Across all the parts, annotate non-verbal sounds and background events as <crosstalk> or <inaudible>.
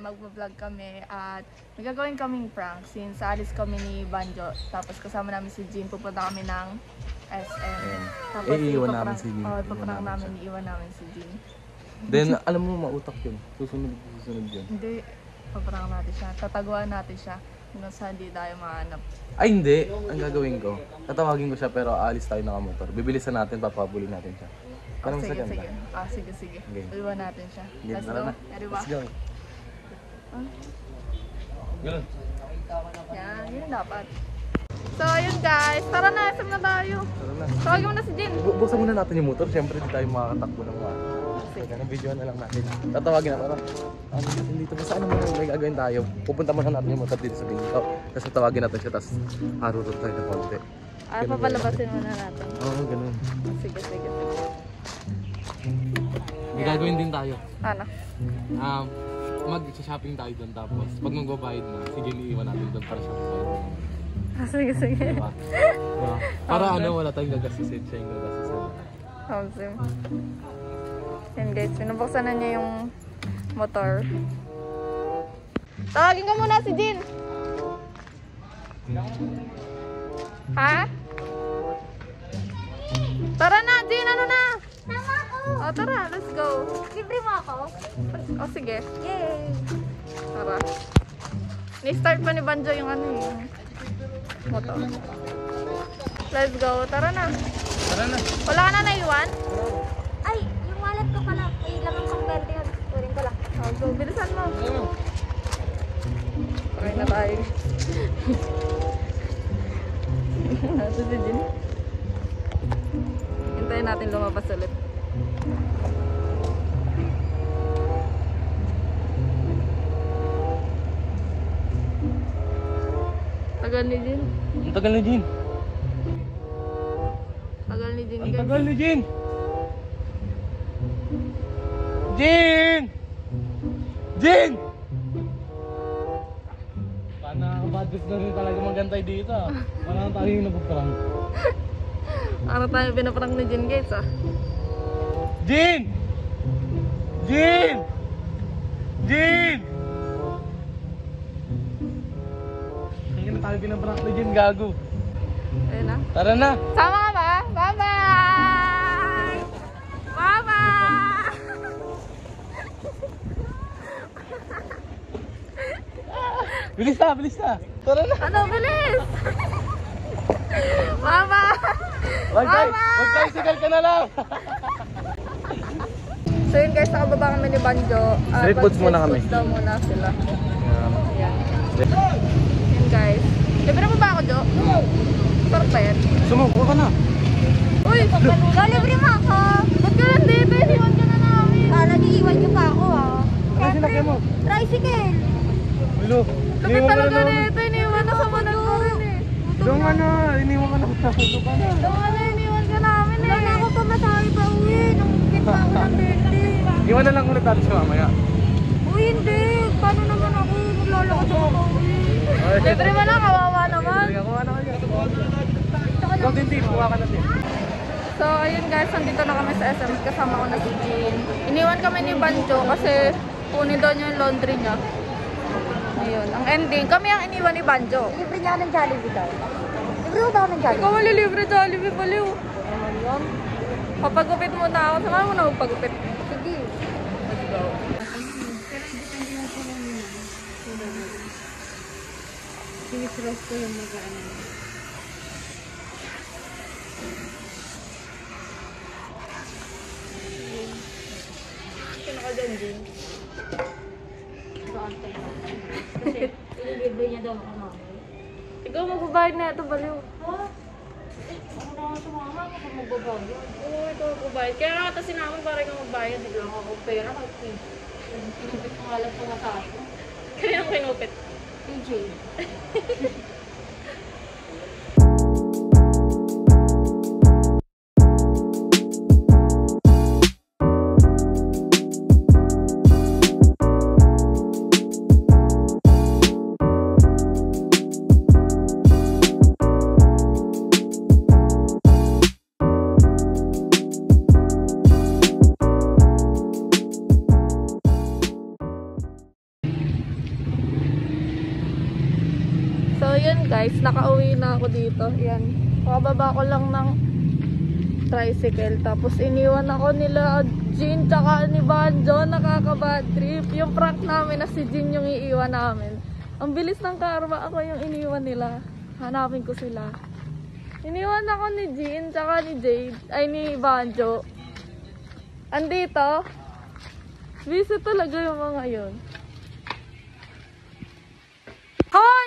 magbablog kami at may gagawin kaming prank since alis kami ni Banjo. Tapos kasama namin si Jean, pupunta kami ng SM. Tapos Eh, iiwan namin si Jean. Oo, Iiwan ipaprank namin namin, iiwan namin si Jean. Then, alam mo, mautak yun. Susunod, susunod yun. Hindi, paprank natin siya. Tataguan natin siya hanggang sa hindi tayo mahanap. Ay, hindi. Ang gagawin ko, tatawagin ko siya pero aalis tayo nakamotor. Bibilisan natin, papabuli natin siya. Parang Oh, sige, maganda. sige. Ah, sige, sige. Okay. Iwan natin siya. Sige, Let's go. na. Ba? Let's go. Ganun. Yan, yun dapat. So, yun guys. Tara na, SM na tayo. Tara na. Tawagin mo na si Jean. Bu- Buksan muna natin yung motor. Siyempre, di tayo makakatakbo ng mga. Sige, ng video na lang natin. Tatawagin na para. Ano dito ba? Saan naman may gagawin tayo? Pupunta muna natin yung motor dito sa binto. Tapos tatawagin natin siya. Tapos harurot tayo ng konti. Ah, Ganun papalabasin muna natin. Oo, ganun. Sige, sige, sige. May gagawin din tayo. Ano? Um, mag-shopping tayo doon tapos pag magbabayad na, sige iiwan natin doon para shopping. Ah, sige, sige. Diba? diba? Para ano, wala tayong gagastusin siya yung gagastusin. Hamsim. Yan guys, pinabuksan na niya yung motor. Tawagin ka muna si Jean. Ha? Tara na, Jean, ano na? O, tara, let's go. Libre mo ako? O, sige. Yay! Tara. Ni-start pa ni Banjo yung ano yung motor. Let's go. Tara na. Tara na! Wala ka na naiwan? Ay, yung wallet ko pala. Ay, lang ang pang-20 yun. Kunin ko lang. O, go. Bilisan mo. Okay na tayo. Ito <laughs> si Jin. Hintayin natin lumabas ulit. Tagal ni Jin. Ang tagal ni Jin! Tagal ni Jin. Ang tagal ni Jin! Jin! Jin! Budget na rin talaga magantay dito ah. Paano tayo yung nagpaparang? <laughs> Ano tayo pinaprank ni Jin guys ah. Jin! Jin! Jin! Tayo pinaprank ni Jin, gago. Ayun na. Tara na! Sama ka ba? Bye-bye! Bye-bye! Bilis na, bilis na! Tara na! Ano, bilis! Bye-bye! Wag tayo! Wag tayo, sigal ka na lang! So yun guys, nakababa kami ni Banjo. Ah, Street foods muna kami. Street foods daw muna sila. Yun guys. Libre mo ba ako, Jo? Sarap ba yan? Sumuko ka na! Uy! <laughs> Libre mo ako? Ba't ka nandito? Iniwan ka na namin. Kala niyo iwan niyo pa ako ah. Ano sinakyan mo? Tricycle! Milo! Lapit talaga nito. Iniwan na sa manan ko rin eh. Doon ka na! Iniwan ka na! Doon ka na! Ito nga na, iniwan ka namin Wala na eh. ako pamasahe pa uwi. Nung pa ako ng birthday. Iwan na lang ulit natin siya mamaya. Uy, hindi. Paano naman ako maglalakad ako pa uwi? Libre mo lang, kawawa naman. Sige, kuha na kayo. Ikaw din, Tim. Kuha ka na, Tim. So, ayun guys, nandito na kami sa SM. Kasama ko na si Jean. Iniwan kami ni Banjo kasi kunin daw niya yung laundry niya. Ayun, ang ending. Kami ang iniwan ni Banjo. Libre niya ng Jollibee daw. Libre mo ba ako ng Ikaw Jollibee? malilibre Jollibee baliw. Papagupit muna ako. Samahan mo na magpagupit. Sige. Let's go. Sinisros ko yung mag-ano. Sino ka dyan, Jean? Kasi ililibre niya daw ako mamaya. Ikaw magbabayad na ito baliw. Ha? Ako na nga sumama kapag magbabago. Oo, ikaw magbabayad. Kaya nga ito sinama para ikaw magbayad. Hindi lang ako pera kasi pinipit ko nga lang sa masahe. Kaya ang kinupit. Ayun <laughs> guys, nakauwi na ako dito. Yan. Pakababa ko lang ng tricycle. Tapos iniwan ako nila Jean tsaka ni Banjo. Nakaka-bad trip. Yung prank namin na si Jean yung iiwan namin. Ang bilis ng karma. Ako yung iniwan nila. Hanapin ko sila. Iniwan ako ni Jean tsaka ni Jade. Ay, ni Banjo. Andito. Busy talaga yung mga yun. Hoy!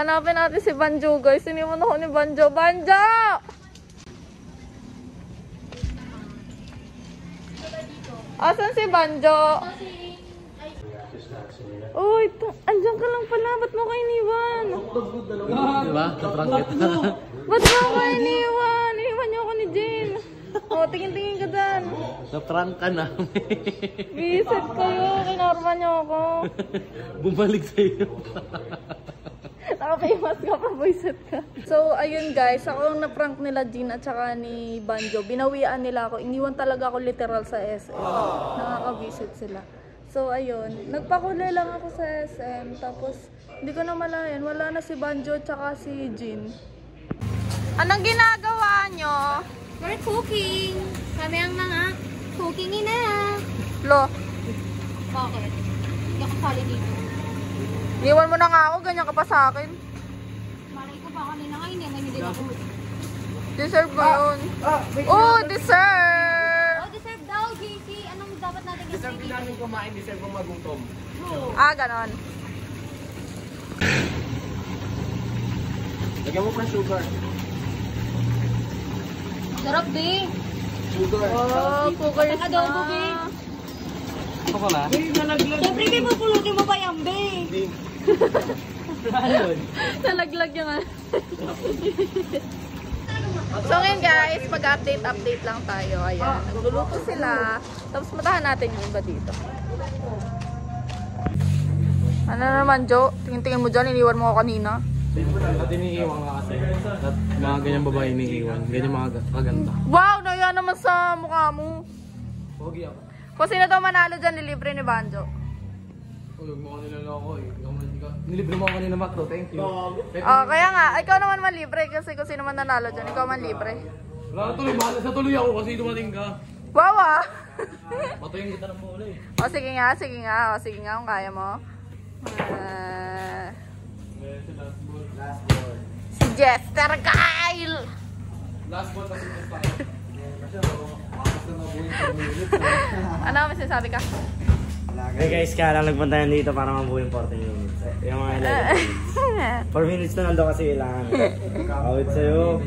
Hanapin natin si Banjo guys. Iniwan ako ni Banjo. Banjo! Asan si Banjo? Uy, andyan ka lang pala. Ba't mo ka iniwan? Diba? Na-prank kita. <laughs> Ba't mo ako iniwan? Iniwan niyo ako ni Jane. O, tingin-tingin ka dyan. Na-prank ka na. Visit kayo. Kinarma niyo ako. <laughs> Bumalik sa'yo. Naka-famous ka pa, visit ka. So, ayun guys. Ako ang na-prank nila Jean at saka ni Banjo. Binawian nila ako. Iniwan talaga ako literal sa SM. Nakaka-visit sila. So, ayun. Nagpakulay lang ako sa SM. Tapos, hindi ko na malayan. Wala na si Banjo at saka si Jean. Anong ginagawa nyo? We're cooking. Kami ang mga cooking ina. Lo, Bakit? Hindi ako sali dito. Iwan mo na nga ako, ganyan ka pa sa akin. Malay ko ba kanina nga hindi ngayon din ako. Deserve mo yun. Oh, deserve! Oh, deserve daw, JC. Anong dapat natin Deserve din namin kumain, deserve kong magutom. Ah, ganon. Lagyan mo pa sugar. Sarap, be. Sugar. Oh, cookers Ang adobo, be. Ako pala? Siyempre, be, pupulutin mo pa yan, be. Nalaglag yung ano. so ngayon guys, mag-update update lang tayo. Ayan, nagluluto sila. Tapos matahan natin yung iba dito. Ano naman, Jo? Tingin-tingin mo dyan, iniwan mo ako kanina. At iniiwan ka kasi. At mga ganyang babae iniiwan. Ganyan mga ga- kaganda. Wow, naya naman sa mukha mo. Pogi ako. Kung sino daw manalo dyan, nilibre ni Banjo. Huwag mo kanila lang ako eh. Ikaw man, ikaw. Nilibre mo ako kanina, Macro. Thank you. Oh, kaya nga, ikaw naman man libre kasi kung sino man nanalo dyan, ikaw man libre. Wala na tuloy, bahala sa tuloy ako kasi dumating ka. Wow ah! Patayin kita ng bola eh. o sige nga, sige nga, o sige nga kung kaya mo. Last ball. Last ball. si Jester Kyle! Last ball kasi sa minutes. Ano may sinasabi ka? Hey guys, kaya lang nagpunta yan dito para mabuhay yung 40 minutes. Yung mga 11 4 <laughs> minutes na nando kasi kailangan. Awit sa'yo.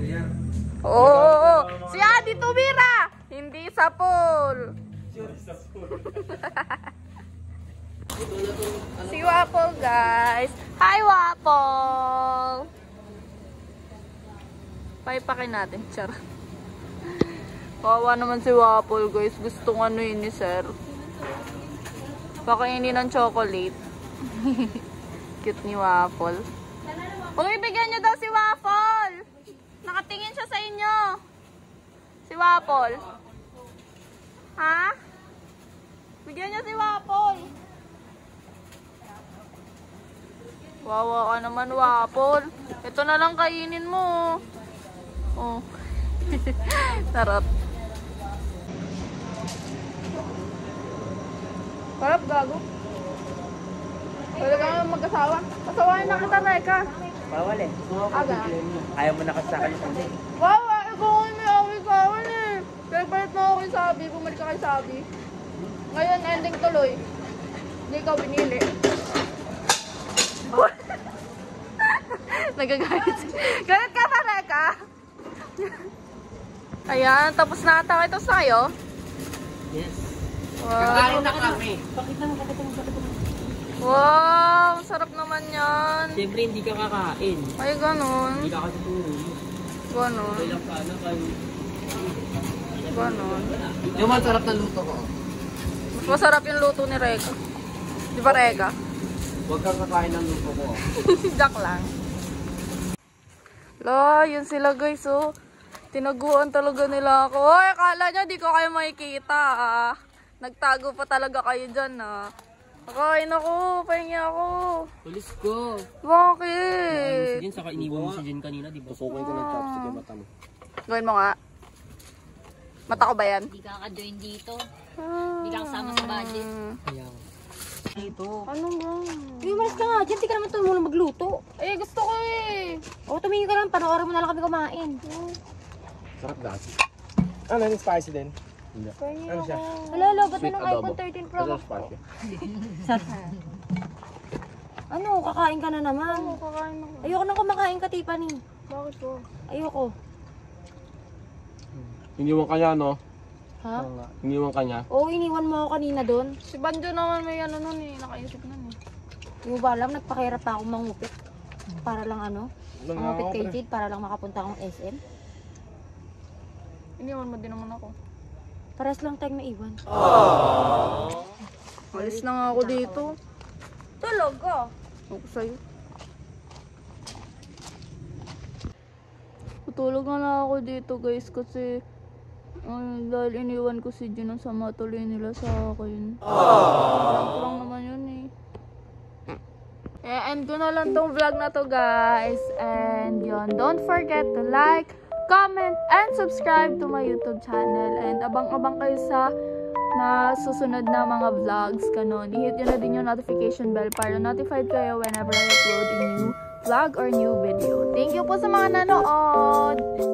Oo, oo. Si Adi Tumira! Hindi sa pool. <laughs> si Waffle, guys. Hi, Waffle! Paipakin natin, char. <laughs> Kawawa naman si Waffle, guys. Gustong ano yun ni Sir. Pakainin ng chocolate. <laughs> Cute ni Waffle. Huwag ibigyan niyo daw si Waffle! Nakatingin siya sa inyo. Si Waffle. Ha? Bigyan niyo si Waffle. Wawa ka naman, Waffle. Ito na lang kainin mo. Oh. <laughs> Sarap. Sarap, gago. Wala ka nga mag-asawa. Asawain na kita, Reka. Bawal eh. Aga. Ayaw mo na kasi sa akin. Wow, ikaw ang may away sa akin eh. Palit mo ako kay Sabi, bumalik ka kay Sabi. Ngayon, ending tuloy. Hindi ikaw binili. <laughs> Nagagalit. Galit ka pa, Reka? Ayan, tapos na ata. Ito sa'yo. Yes. Wow. na kami. Wow, sarap naman yan. Siyempre hindi ka kakain. Ay, ganun. Hindi ka kasi tulog. Ganun. Kailang sana kayo. Ganun. Yung masarap na luto ko. Mas masarap yung luto ni Reka. Di ba, Reka? Huwag kang kakain ng luto ko. <laughs> Joke lang. La, yun sila guys, oh. Tinaguan talaga nila ako. Hoy, akala nyo di ko kayo makikita, ah. Nagtago pa talaga kayo dyan, ah. Kakain ako, pahingi ako. Pulis ko. Bakit? Jen, saka iniwan mo si Jen kanina, di ba? Tusukin ko ng chopstick yung mata mo. Gawin mo nga. Mata ko ba yan? Hindi ka ka-join dito. Ah. Hindi ka kasama sa budget. Kaya Dito. Ano ba? Uy, umalis ka nga. Diyan, di ka naman tumulong magluto. Eh, gusto ko eh. O, tumingin ka lang. Panoorin mo na lang kami kumain. Sarap dati. Ano, yung spicy din? Hindi. Ano siya? Wala, lobat na ng iPhone 13 Pro. Sarap spicy. Ano, kakain ka na naman. Ano, kakain ako. Ayoko nang kumakain ka, Tiffany. Bakit po? Ayoko. Iniwan ka niya, no? Ha? Iniwan ka niya. Oo, iniwan mo ako kanina doon. Si Banjo naman may ano nun eh. Nakaisip nun eh. Hindi mo ba alam, nagpakahirap pa akong mangupit. Para lang ano, mangupit kay Jade, para lang makapunta akong SM. Iniwan mo din naman ako. Pares lang tayong naiwan. Alis na nga ako dito. Talaga? Ako sa'yo. Tutulog na lang ako dito guys kasi ay, dahil iniwan ko si Jun ang sama tuloy nila sa akin. Prank lang naman yun eh. Eh, end ko na lang tong vlog na to guys. And yun, don't forget to like, comment, and subscribe to my YouTube channel. And abang-abang kayo sa na susunod na mga vlogs, kanon. I-hit nyo na din yung notification bell para notified kayo whenever I upload a new vlog or new video. Thank you po sa mga nanood!